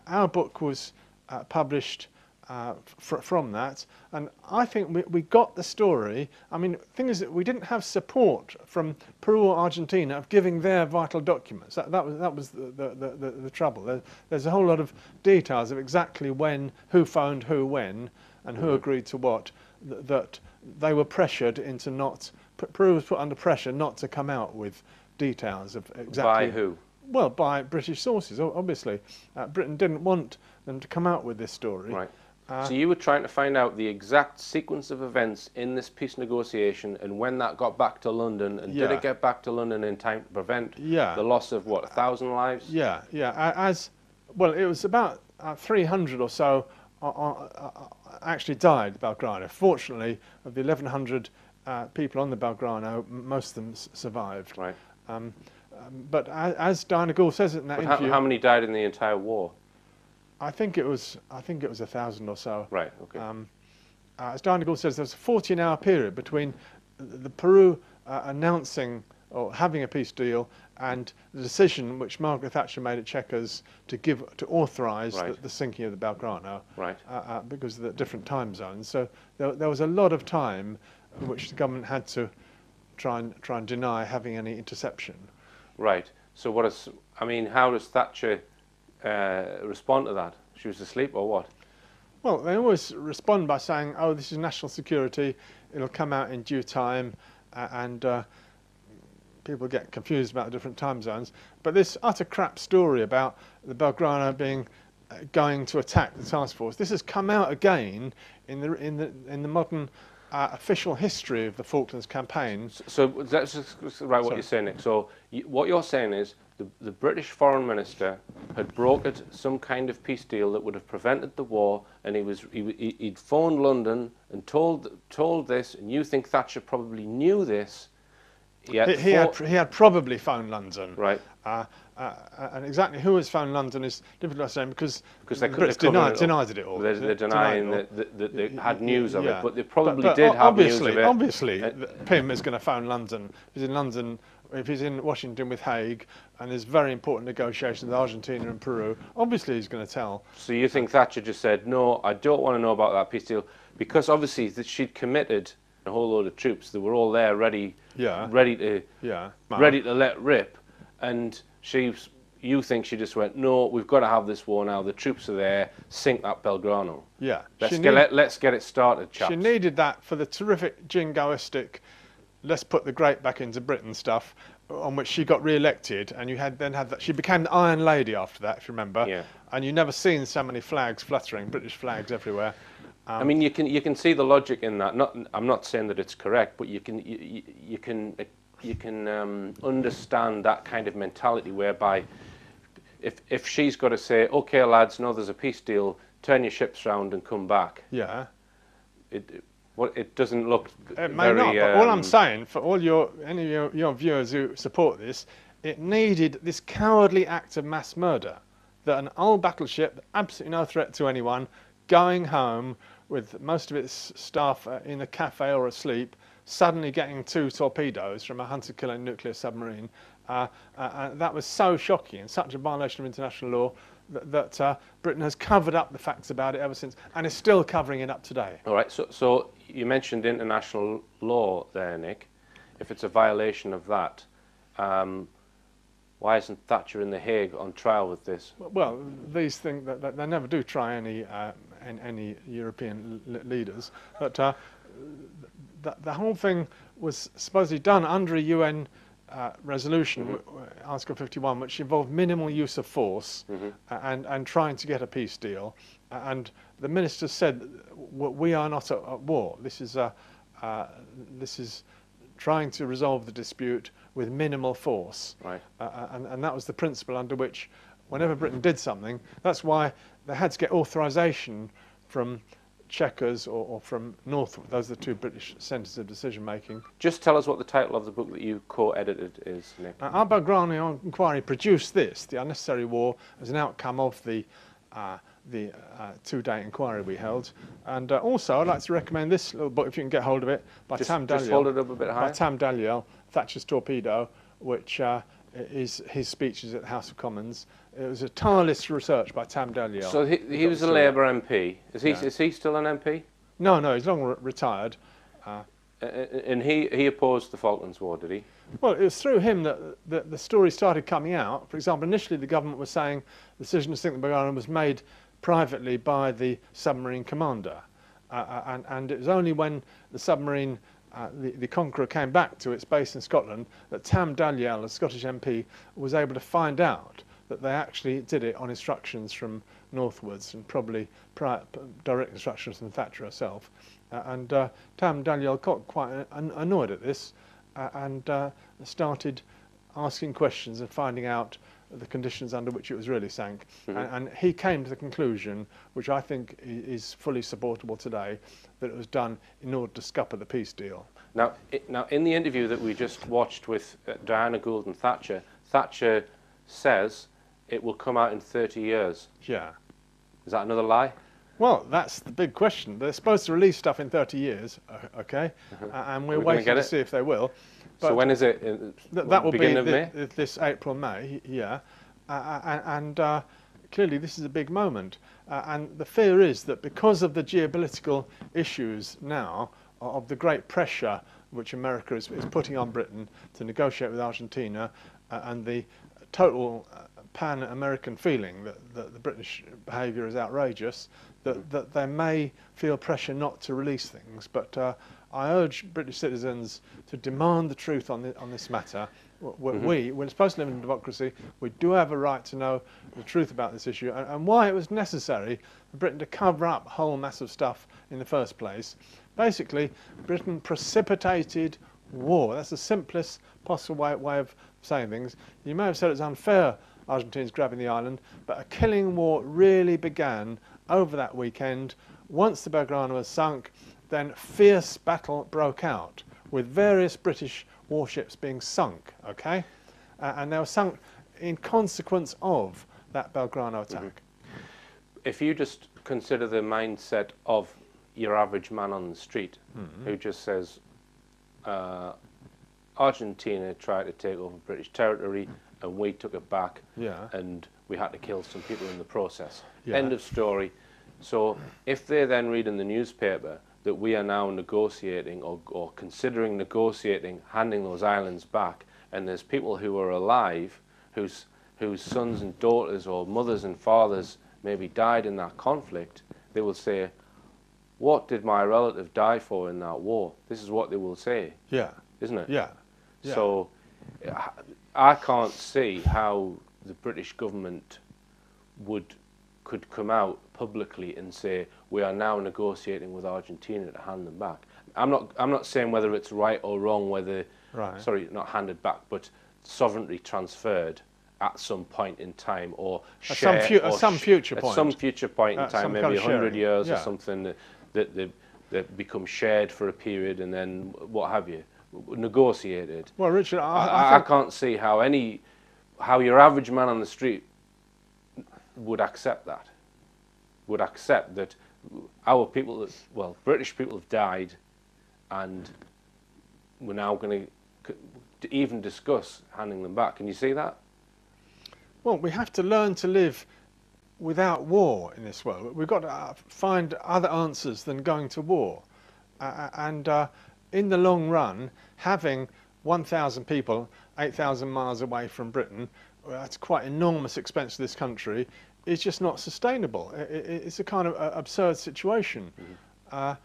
S2: our book was uh, published. Uh, fr- from that, and I think we, we got the story. I mean, the thing is that we didn't have support from Peru or Argentina of giving their vital documents. That, that was that was the the, the, the, trouble. There, there's a whole lot of details of exactly when, who phoned who when, and who agreed to what. Th- that they were pressured into not. Peru was put under pressure not to come out with details of exactly
S1: By who?
S2: Well, by British sources, obviously. Uh, Britain didn't want them to come out with this story.
S1: Right.
S2: Uh,
S1: so you were trying to find out the exact sequence of events in this peace negotiation and when that got back to London, and did it get back to London in time to prevent
S2: Yeah.
S1: the loss of what a thousand lives?
S2: Yeah, yeah. As well, it was about uh, 300 or so uh, uh, actually died Belgrano. Fortunately, of the 1,100 uh, people on the Belgrano, most of them s- survived.
S1: Right.
S2: Um, um, but as, as Diana Gould says in that
S1: But how,
S2: interview,
S1: how many died in the entire war?
S2: I think it was I think it was a thousand or so.
S1: Right. Okay.
S2: Um, uh, as Diana Gould says, there was a 14-hour period between the, the Peru uh, announcing or having a peace deal and the decision which Margaret Thatcher made at Chequers to give to authorise
S1: Right.
S2: the, the sinking of the Belgrano
S1: right.
S2: uh, uh, because of the different time zones. So there, there was a lot of time in which the government had to try and try and deny having any interception.
S1: Right. So what is? I mean, how does Thatcher uh, respond to that? She was asleep or what?
S2: Well, they always respond by saying, "Oh, this is national security. It'll come out in due time," uh, and uh, people get confused about the different time zones. But this utter crap story about the Belgrano being uh, going to attack the task force, this has come out again in the in the in the modern uh, official history of the Falklands campaign.
S1: So, let's just write what
S2: Sorry.
S1: you're saying, Nick. So what you're saying is the, the British foreign minister had brokered some kind of peace deal that would have prevented the war, and he was he, he, he'd phoned London and told told this, and you think Thatcher probably knew this. He had,
S2: He, he had he had probably phoned London.
S1: right
S2: Uh, uh, uh, and exactly who has found London is difficult to say because
S1: because they
S2: Brits
S1: have
S2: denied,
S1: it
S2: denied it all.
S1: They're,
S2: They
S1: they're denying
S2: all.
S1: that, that, they had news of
S2: yeah.
S1: it, but they probably
S2: but, but
S1: did have news
S2: obviously,
S1: of it.
S2: Obviously,
S1: Uh,
S2: Pym is going to phone London. He's in London, if he's in Washington with Haig, and there's very important negotiations with Argentina and Peru, obviously he's going to tell.
S1: So you think Thatcher just said, no, I don't want to know about that peace deal, because obviously that she'd committed a whole load of troops that were all there ready,
S2: Yeah.
S1: ready to,
S2: Yeah.
S1: Ready to let rip, and she, you think she just went, no, we've got to have this war now. The troops are there. Sink that Belgrano.
S2: Yeah.
S1: Let's get
S2: need-
S1: let, let's get it started, chaps.
S2: She needed that for the terrific jingoistic, let's put the great back into Britain stuff, on which she got re-elected, and you had then had that. She became the Iron Lady after that, if you remember.
S1: Yeah.
S2: And you never seen so many flags fluttering, British flags everywhere.
S1: I um, mean, you can you can see the logic in that. Not, I'm not saying that it's correct, but you can you, you, you can you can um, understand that kind of mentality whereby if if she's got to say, okay, lads, no, there's a peace deal, turn your ships round and come back.
S2: Yeah.
S1: It it, it doesn't look
S2: It may
S1: very.
S2: not, but all I'm
S1: um,
S2: saying, for all your any of your, your viewers who support this, it needed this cowardly act of mass murder. That an old battleship, absolutely no threat to anyone, going home with most of its staff uh, in a cafe or asleep, suddenly getting two torpedoes from a hunter-killing nuclear submarine, Uh, uh, and that was so shocking and such a violation of international law that, that uh, Britain has covered up the facts about it ever since and is still covering it up today.
S1: All right, so, so you mentioned international law there, Nick. If it's a violation of that, um, why isn't Thatcher in The Hague on trial with this?
S2: Well, these things, they, they never do try any, uh, any, any European leaders, but uh, the, the whole thing was supposedly done under a UN uh, resolution, mm -hmm. Article 51, which involved minimal use of force mm -hmm. and, and trying to get a peace deal. And the minister said, we are not at, at war. This is, a, uh, this is trying to resolve the dispute with minimal force.
S1: Right.
S2: Uh, and, and that was the principle under which whenever Britain did something, that's why they had to get authorization from Chequers or, or from Northwood. Those are the two British centres of decision making.
S1: Just tell us what the title of the book that you co-edited is, Nick.
S2: Uh, our inquiry produced this, The Unnecessary War, as an outcome of the, uh, the uh, two-day inquiry we held. And uh, also, I'd like to recommend this little book, if you can get hold of it, by
S1: just,
S2: Tam Dalyell.
S1: Just hold it up a bit higher.
S2: By Tam Thatcher's Torpedo, which uh, is his speeches at the House of Commons. It was a tireless research by Tam Dalyell.
S1: So he, he was a Labour MP. Is he,
S2: Yeah.
S1: is he still an MP?
S2: No, no, he's long re- retired. Uh,
S1: Uh, and he, he opposed the Falklands War, did he?
S2: well, it was through him that, that the story started coming out. For example, initially the government was saying the decision to sink the Belgrano was made privately by the submarine commander. Uh, uh, and, and it was only when the submarine, uh, the, the Conqueror, came back to its base in Scotland that Tam Dalyell, a Scottish MP, was able to find out that they actually did it on instructions from Northwoods and probably prior, direct instructions from Thatcher herself. Uh, and uh, Tam Dalyell got quite an, annoyed at this uh, and uh, started asking questions and finding out the conditions under which it was really sank.
S1: Mhm.
S2: And, and he came to the conclusion, which I think is fully supportable today, that it was done in order to scupper the peace deal.
S1: Now, i now, in the interview that we just watched with uh, Diana Gould and Thatcher, Thatcher says it will come out in 30 years.
S2: Yeah.
S1: Is that another lie?
S2: Well, that's the big question. They're supposed to release stuff in 30 years, okay? Uh, and we're
S1: we
S2: waiting to see if they will.
S1: so
S2: But-
S1: when is it?
S2: Th- that will be
S1: beginning of
S2: thi-
S1: May?
S2: this April, May, yeah. Uh, uh, and uh, clearly this is a big moment. Uh, and the fear is that because of the geopolitical issues now, of the great pressure which America is, is putting on Britain to negotiate with Argentina, uh, and the total uh, pan-American feeling that, that the British behaviour is outrageous, that, that they may feel pressure not to release things. But uh, I urge British citizens to demand the truth on, the, on this matter. W- w-
S1: Mm-hmm.
S2: We, we're supposed to live in a democracy. We do have a right to know the truth about this issue and, and why it was necessary for Britain to cover up a whole mass of stuff in the first place. Basically, Britain precipitated war. That's the simplest possible way, way of saying things. You may have said it's unfair Argentines grabbing the island, but a killing war really began over that weekend. Once the Belgrano was sunk, then fierce battle broke out with various British warships being sunk, okay? Uh, and they were sunk in consequence of that Belgrano attack.
S1: if you just consider the mindset of your average man on the street
S2: Mm-hmm.
S1: who just says, uh, Argentina tried to take over British territory and we took it back
S2: Yeah.
S1: and we had to kill some people in the process.
S2: Yeah.
S1: End of story. So if they then read in the newspaper that we are now negotiating or, or considering negotiating handing those islands back and there's people who are alive whose, whose sons and daughters or mothers and fathers maybe died in that conflict, they will say, what did my relative die for in that war? This is what they will say,
S2: Yeah,
S1: isn't it?
S2: yeah. Yeah.
S1: So I- can't see how the British government would could come out publicly and say we are now negotiating with Argentina to hand them back. I'm not I'm not saying whether it's right or wrong whether
S2: Right.
S1: sorry not handed back but sovereignty transferred at some point in time or
S2: At some
S1: share-
S2: fu- at
S1: or
S2: some future
S1: at
S2: point.
S1: some future point in
S2: At
S1: time maybe a hundred
S2: sharing.
S1: years or something that that, that that become shared for a period and then what have you negotiated
S2: Well, Richard, I,
S1: I,
S2: I
S1: can't see how any, how your average man on the street would accept that. Would accept that our people, well, British people have died, and we're now going to to even discuss handing them back. Can you see that?
S2: Well, we have to learn to live without war in this world. We've got to uh, find other answers than going to war. Uh, and uh, in the long run, having 1,000 people 8,000 miles away from Britain, that's quite enormous expense to this country, is just not sustainable. it's a kind of uh, absurd situation. Mm -hmm.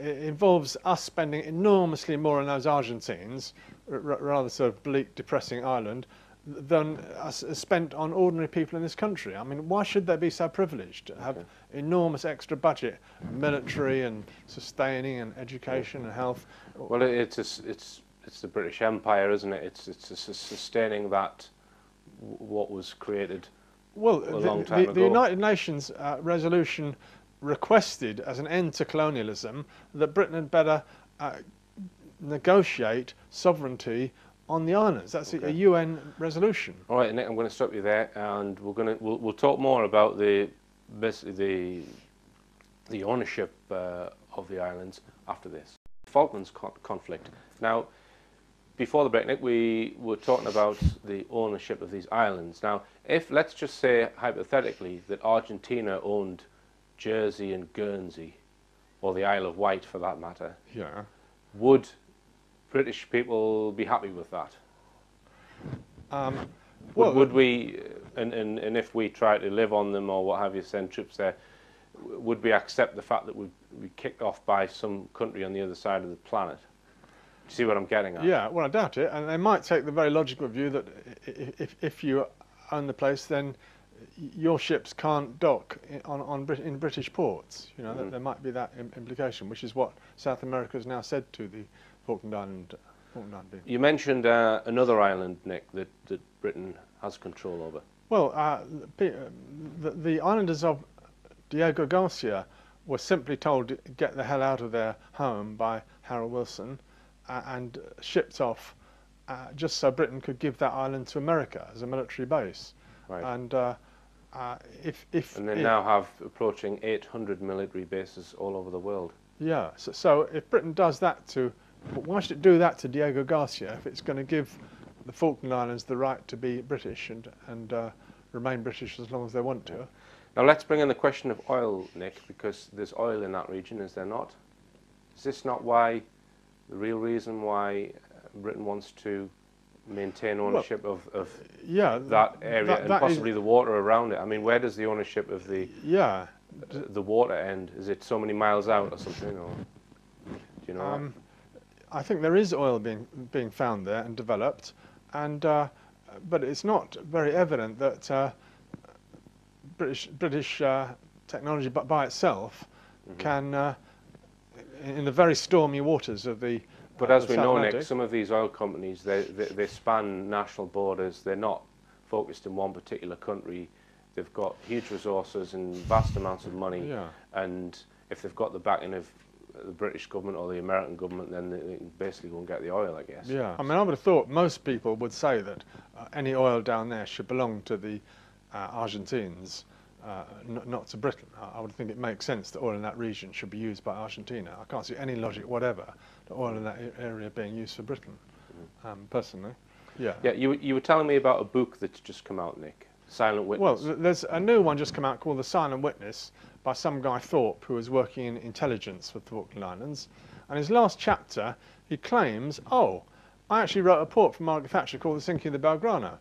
S2: it involves us spending enormously more on those Argentines, rather sort of bleak, depressing island, than us spent on ordinary people in this country. I mean, why should they be so privileged to have enormous extra budget, military and sustaining and education and health?
S1: Well, it's a, it's it's the British Empire, isn't it? It's it's, sustaining that what was created
S2: well,
S1: a long time
S2: the, the, the United Nations uh, resolution requested as an end to colonialism that Britain had better uh, negotiate sovereignty on the islands. That's okay. a UN resolution.
S1: All right, Nick, I'm going to stop you there, and we're going to we'll, we'll talk more about the the the ownership uh, of the islands after this. Falklands con conflict. Now, before the break, Nick, we were talking about the ownership of these islands. Now, if let's just say hypothetically that Argentina owned Jersey and Guernsey, or the Isle of Wight for that matter,
S2: yeah,
S1: would British people be happy with that?
S2: Um,
S1: well, would, would we, and, and, and if we try to live on them or what have you, send troops there, would we accept the fact that we'd be kicked off by some country on the other side of the planet? Do you see what I'm getting at?
S2: Yeah, well, I doubt it. And they might take the very logical view that if, if you own the place, then your ships can't dock on, on in British ports. You know, mm. there might be that implication, which is what South America has now said to the Falkland. Falkland
S1: you mentioned uh, another island, Nick, that, that Britain has control over.
S2: Well, uh, the, the islanders of Diego Garcia were simply told to get the hell out of their home by Harold Wilson uh, and shipped off uh, just so Britain could give that island to America as a military base.
S1: Right.
S2: And uh, uh if, if
S1: and they now have approaching 800 military bases all over the world.
S2: Yeah. So, so if Britain does that to, why should it do that to Diego Garcia if it's going to give the Falkland Islands the right to be British and and uh, remain British as long as they want to?
S1: Now let's bring in the question of oil, Nick, because there's oil in that region, is there not? Is this not why the real reason why uh, Britain wants to maintain ownership well, of, of
S2: yeah,
S1: that area that, that and possibly the water around it. I mean, where does the ownership of the
S2: yeah
S1: the water end? Is it so many miles out or something? Or do you know? Um,
S2: I think there is oil being being found there and developed, and uh, but it's not very evident that uh, British British uh, technology, but by itself, mm -hmm. can uh, in the very stormy waters of the.
S1: But as we know, Nick, some of these oil companies they, they, they span national borders. They're not focused in one particular country. They've got huge resources and vast amounts of money.
S2: Yeah.
S1: And if they've got the backing of the British government or the American government, then they can basically go and get the oil, I guess.
S2: Yeah, I mean, I would have thought most people would say that uh, any oil down there should belong to the uh, Argentines uh, not to Britain. I, I, would think it makes sense that oil in that region should be used by Argentina. I can't see any logic whatever to oil in that area being used for Britain, mm-hmm. um, personally. Yeah.
S1: Yeah, you, you were telling me about a book that's just come out, Nick. Silent Witness.
S2: Well, there's a new one just come out called The Silent Witness by some guy Thorpe who was working in intelligence for the Falkland Islands. And his last chapter, he claims, oh, I actually wrote a report for Margaret Thatcher called The Sinking of the Belgrano.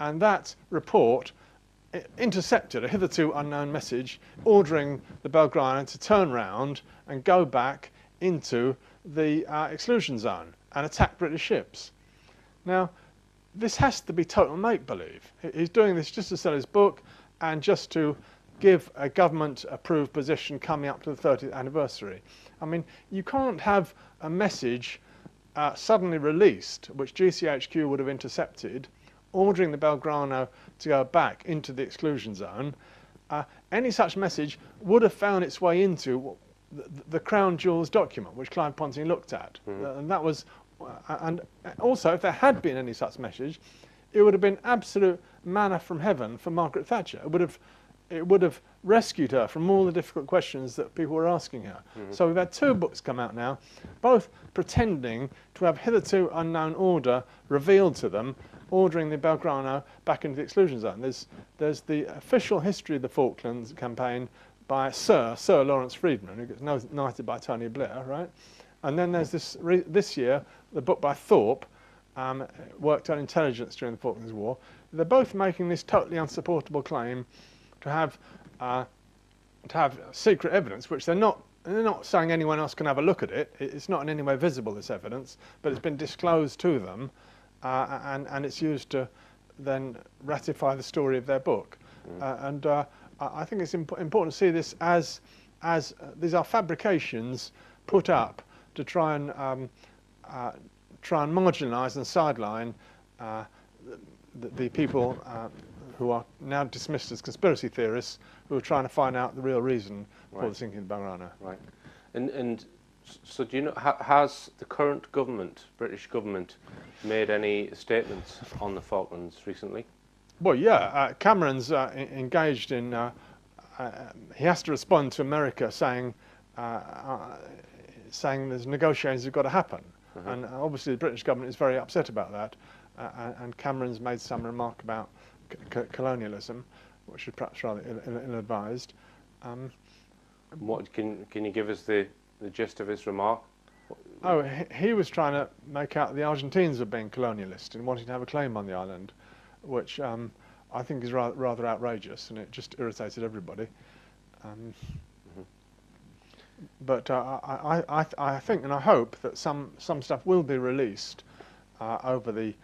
S2: And that report intercepted a hitherto unknown message ordering the Belgrano to turn round and go back into the uh, exclusion zone and attack British ships. Now, this has to be total make-believe. He's doing this just to sell his book and just to give a government-approved position coming up to the 30th anniversary. I mean, you can't have a message uh, suddenly released, which GCHQ would have intercepted, ordering the Belgrano to go back into the exclusion zone, uh, any such message would have found its way into the, the Crown Jewels document, which Clive Ponting looked at. Mm and that was, uh, and also if there had been any such message, it would have been absolute manna from heaven for Margaret Thatcher. It would have it would have rescued her from all the difficult questions that people were asking her. So we've had two books come out now, both pretending to have hitherto unknown order revealed to them, ordering the Belgrano back into the exclusion zone. There's, there's the official history of the Falklands campaign by Sir, Sir Lawrence Freedman, who gets knighted by Tony Blair, right? And then there's this, re- this year, the book by Thorpe, um, worked on intelligence during the Falklands War. They're both making this totally unsupportable claim to have uh, to have secret evidence, which they're not. They're not saying anyone else can have a look at it. It- It's not in any way visible, this evidence, but it's been disclosed to them, uh, and, and it's used to then ratify the story of their book. Uh, and uh, I think it's imp- important to see this as, as uh, these are fabrications put up to try and um, uh, try and marginalise and sideline uh, the, the people uh, who are now dismissed as conspiracy theorists who are trying to find out the real reason for the sinking of Belgrano.
S1: Right. And, and so do you know, ha, has the current government, British government, made any statements on the Falklands recently?
S2: Well, yeah, uh, Cameron's uh, engaged in. Uh, uh, he has to respond to America saying, uh, uh, saying there's negotiations have got to happen, and obviously the British government is very upset about that. Uh, and- Cameron's made some remark about colonialism, which is perhaps rather ill- ill- ill-advised. Um,
S1: What can can you give us the, the gist of his remark?
S2: Oh, he, he was trying to make out the Argentines were being colonialist and wanting to have a claim on the island, which um, I think is rather, rather outrageous, and it just irritated everybody. Um, But uh, I, I, I, th- I think and I hope that some, some stuff will be released uh, over the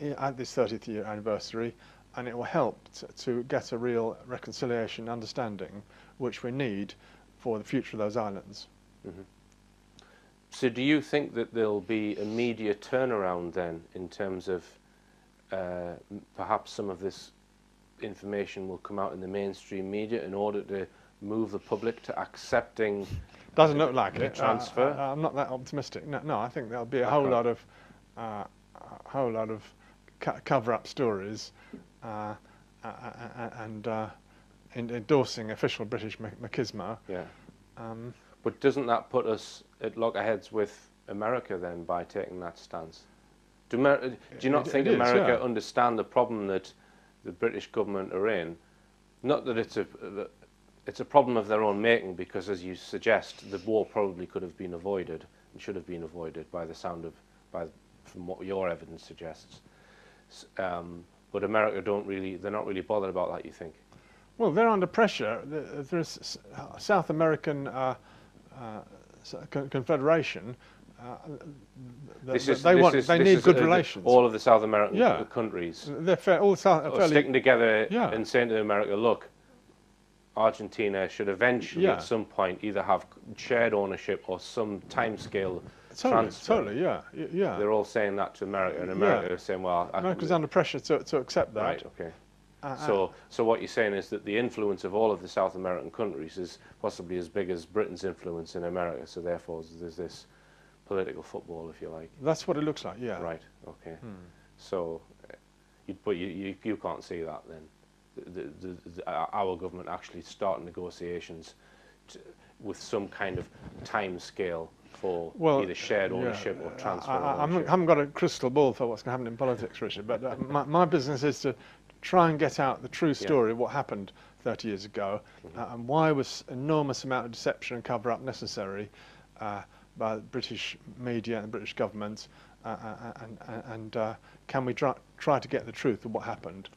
S2: at this 30th year anniversary, and it will help t- to get a real reconciliation, understanding, which we need for the future of those islands.
S1: So do you think that there'll be a media turnaround then in terms of uh, perhaps some of this information will come out in the mainstream media in order to move the public to accepting
S2: Doesn't look like it.
S1: transfer?
S2: Uh, I, am not that optimistic. No, no, I think there'll be a
S1: Okay.
S2: whole lot of, uh, a whole lot of co- cover-up stories, uh, uh, uh, and uh, en- endorsing official British machismo.
S1: yeah
S2: Um,
S1: but doesn't that put us at loggerheads with America then by taking that stance do, Amer- do you not
S2: It-
S1: think
S2: it is,
S1: America
S2: yeah.
S1: understand the problem that the British government are in not that it's a it's a problem of their own making because as you suggest the war probably could have been avoided and should have been avoided by the sound of by from what your evidence suggests um, but America don't really they're not really bothered about that you think
S2: well, they're under pressure. There's South American uh, uh, Confederation. Uh, th- th- they want. they
S1: this
S2: need
S1: is,
S2: good relations.
S1: all of the South American
S2: Yeah.
S1: countries
S2: they're fair, all South,
S1: are
S2: fairly
S1: sticking together
S2: Yeah.
S1: and saying to America, look, Argentina should eventually
S2: Yeah.
S1: at some point either have shared ownership or some timescale
S2: totally,
S1: transfer.
S2: totally, yeah, yeah.
S1: They're all saying that to America, and America
S2: Yeah.
S1: is saying, well, I-
S2: America's under pressure to, to accept that.
S1: right, okay.
S2: Uh,
S1: So, so what you're saying is that the influence of all of the South American countries is possibly as big as Britain's influence in America. So therefore, there's this political football, if you like.
S2: That's what it looks like, yeah.
S1: Right. Okay. So, uh, you, but you, you you can't see that then. The, the, the, the, our our government actually start negotiations to, with some kind of time scale for
S2: Well,
S1: either shared
S2: yeah,
S1: ownership or transfer
S2: I, I, I
S1: ownership.
S2: haven't got a crystal ball for what's going to happen in politics, Richard, but uh, my, my business is to try and get out the true story of what happened 30 years ago
S1: Mm-hmm.
S2: uh, and why was enormous amount of deception and cover-up necessary uh, by the British media and the British government, uh, uh, and, and, and uh, can we try, try to get the truth of what happened?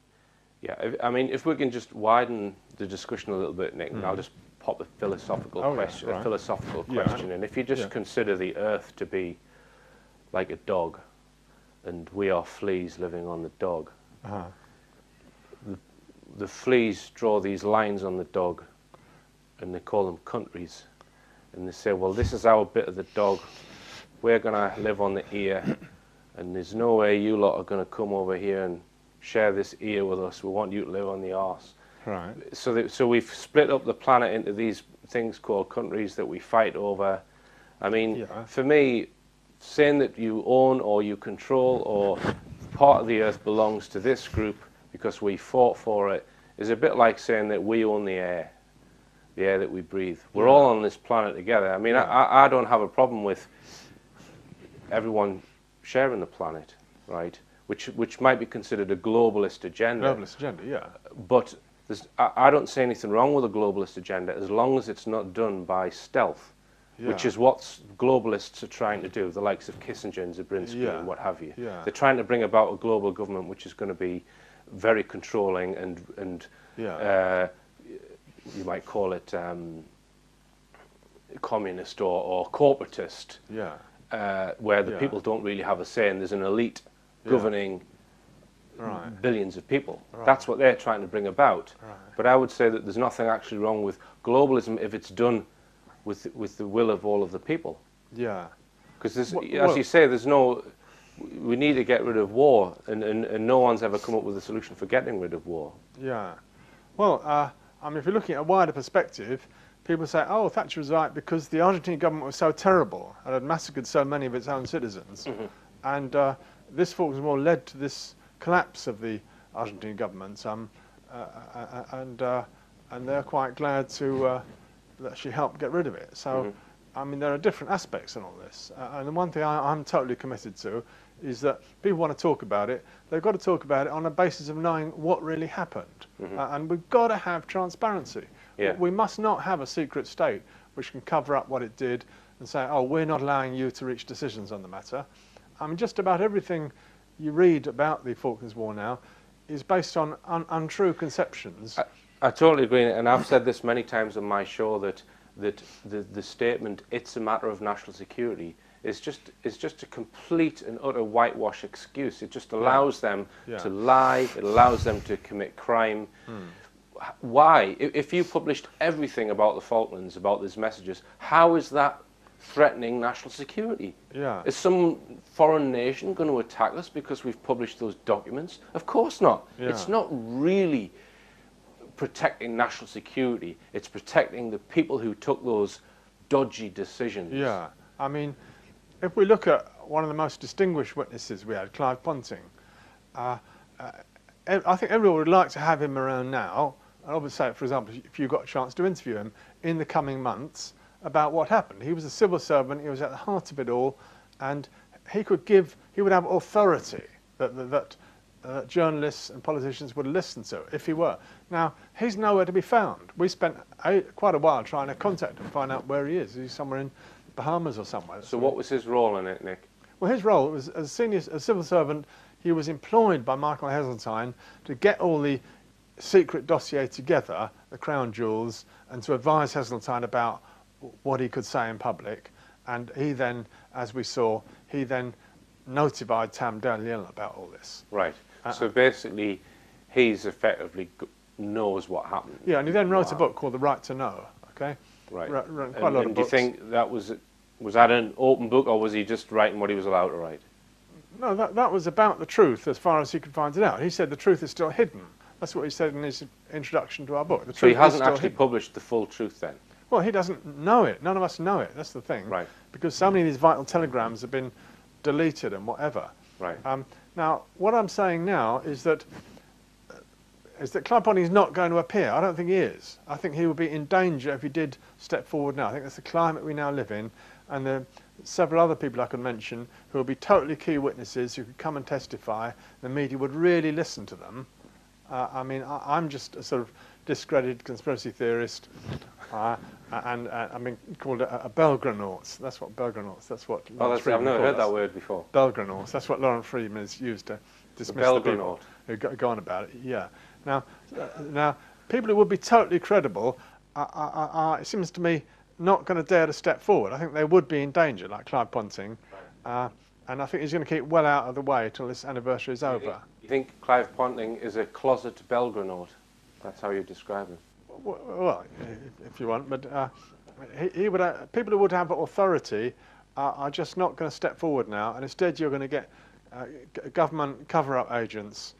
S1: Yeah, I mean, if we can just widen the discussion a little bit, Nick, and I'll just pop a philosophical.
S2: Oh, yeah,
S1: question, a
S2: right.
S1: philosophical
S2: Yeah.
S1: question, and if you just
S2: Yeah.
S1: consider the Earth to be like a dog, and we are fleas living on the dog,
S2: Uh-huh.
S1: the fleas draw these lines on the dog, and they call them countries, and they say, well, this is our bit of the dog. We're going to live on the ear, and there's no way you lot are going to come over here and share this ear with us. We want you to live on the arse.
S2: Right.
S1: So, that, so we've split up the planet into these things called countries that we fight over. I mean,
S2: Yeah.
S1: for me, saying that you own or you control or part of the earth belongs to this group because we fought for it is a bit like saying that we own the air, the air that we breathe. We're all on this planet together. I mean,
S2: Yeah.
S1: I, I don't have a problem with everyone sharing the planet, right? Which, which might be considered a globalist agenda.
S2: Globalist agenda, yeah.
S1: But I, I don't see anything wrong with a globalist agenda as long as it's not done by stealth, which is what globalists are trying to do, the likes of Kissinger and Brzezinski
S2: Yeah.
S1: and what have you.
S2: Yeah.
S1: They're trying to bring about a global government which is going to be very controlling and, and
S2: Yeah.
S1: uh, you might call it um, communist or, or corporatist,
S2: Yeah.
S1: uh, where the
S2: Yeah.
S1: people don't really have a say and there's an elite
S2: Yeah.
S1: governing
S2: Right.
S1: billions of people.
S2: Right.
S1: That's what they're trying to bring about.
S2: Right.
S1: But I would say that there's nothing actually wrong with globalism if it's done with with the will of all of the people.
S2: Yeah.
S1: Because as
S2: Well-
S1: you say, there's no. We need to get rid of war, and, and, and no one's ever come up with a solution for getting rid of war.
S2: Yeah. Well, uh, I mean, if you're looking at a wider perspective, people say, oh, Thatcher was right because the Argentine government was so terrible and had massacred so many of its own citizens. And uh, this Falklands War led to this collapse of the Argentine government. Um, uh, uh, and, uh, and they're quite glad to uh, that she helped get rid of it. So, I mean, there are different aspects in all this. Uh, and the one thing I, I'm totally committed to is that people want to talk about it, they've got to talk about it on a basis of knowing what really happened. Uh, and we've got to have transparency.
S1: Yeah.
S2: We must not have a secret state which can cover up what it did and say, oh, we're not allowing you to reach decisions on the matter. I mean, just about everything you read about the Falklands War now is based on un- untrue conceptions.
S1: I, I totally agree, and I've said this many times on my show that that the, the statement "it's a matter of national security" is just is just a complete and utter whitewash excuse. It just allows them
S2: Yeah.
S1: to lie. It allows them to commit crime. H- Why? If you published everything about the Falklands, about these messages, how is that threatening national security?
S2: Yeah.
S1: Is some foreign nation going to attack us because we've published those documents? Of course not. It's not really protecting national security. It's protecting the people who took those dodgy decisions.
S2: Yeah, I mean, if we look at one of the most distinguished witnesses we had, Clive Ponting, uh, uh, I think everyone would like to have him around now. And obviously, for example, if you got a chance to interview him in the coming months about what happened. He was a civil servant. He was at the heart of it all, and he could give. He would have authority that that. that uh, journalists and politicians would listen to if he were. Now, he's nowhere to be found. We spent a, quite a while trying to contact him, find out where he is. He's somewhere in Bahamas or somewhere.
S1: So what was his role in it, Nick?
S2: Well, his role was as a senior as civil servant. He was employed by Michael Heseltine to get all the secret dossier together, the crown jewels, and to advise Heseltine about what he could say in public. And he then, as we saw, he then notified Tam Dalyell about all this.
S1: Right.
S2: Uh,
S1: so basically, he's effectively knows what happened.
S2: Yeah, and he then wrote a book called The Right to Know. Okay.
S1: Right.
S2: Wrote- wrote
S1: and
S2: quite a lot
S1: and
S2: of
S1: do you think that was was that an open book, or was he just writing what he was allowed to write?
S2: No, that, that was about the truth as far as he could find it out. He said the truth is still hidden. That's what he said in his introduction to our book. The
S1: So he hasn't actually
S2: hidden.
S1: published the full truth then.
S2: Well, he doesn't know it. None of us know it. That's the thing.
S1: Right.
S2: Because so many of these vital telegrams have been deleted and whatever.
S1: Right.
S2: Um, now, what I'm saying now is that uh, is that Clive is not going to appear. I don't think he is. I think he would be in danger if he did step forward now. I think that's the climate we now live in, and there are several other people I could mention who will be totally key witnesses who could come and testify. The media would really listen to them. Uh, I mean, I, I'm just a sort of discredited conspiracy theorist, uh, and uh, I mean, called a, a Belgranaut. That's what Belgranauts. That's what.
S1: Oh, that's, I've never heard that word before.
S2: Belgranauts. That's what Lawrence Freedman has used to dismiss the people
S1: Belgranaut.
S2: who go, go on about it. Yeah. Now, uh, now, people who would be totally credible, are, are, are, it seems to me, not going to dare to step forward. I think they would be in danger, like Clive Ponting, uh, and I think he's going to keep well out of the way till this anniversary is
S1: You
S2: over.
S1: think, you think Clive Ponting is a closet Belgranaut? That's how you describe him.
S2: Well, if- you want, but uh, he, he would. Uh, people who would have authority are, are just not going to step forward now, and instead you're going to get uh, government cover-up agents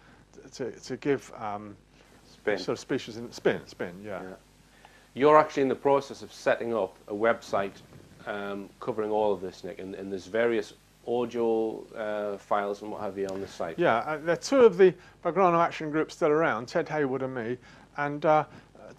S2: to, to give um,
S1: Spin.
S2: sort of speeches in spin, spin, yeah.
S1: Yeah. You're actually in the process of setting up a website um, covering all of this, Nick, and, and there's various audio uh, files and what have you on the site?
S2: Yeah, uh, there are two of the Belgrano Action Group still around, Ted Haywood and me, and uh,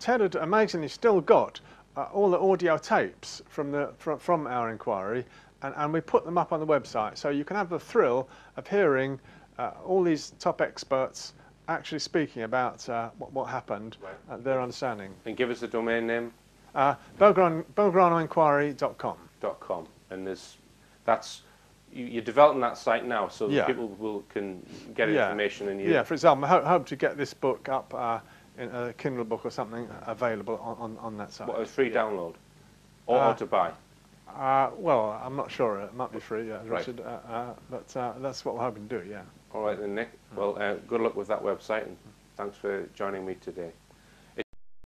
S2: Ted had amazingly still got uh, all the audio tapes from, the, from, from our inquiry, and, and we put them up on the website, so you can have the thrill of hearing uh, all these top experts actually speaking about uh, what, what happened,
S1: Right.
S2: uh, their understanding.
S1: And give us the domain name.
S2: Uh, Belgrano, BelgranoInquiry.com.
S1: dot com, and there's that's you, you're developing that site now, so
S2: Yeah.
S1: people will can get
S2: Yeah.
S1: information and you.
S2: Yeah, for example, I hope, hope to get this book up uh, in a Kindle book or something available on, on, on that site.
S1: What, a free download, or,
S2: Uh,
S1: or to buy.
S2: Uh, well, I'm not sure. It might be free, yeah,
S1: Right.
S2: Richard. Uh, uh, but uh, that's what we're hoping to do, yeah.
S1: All right then, Nick. Well, uh, good luck with that website, and thanks for joining me today.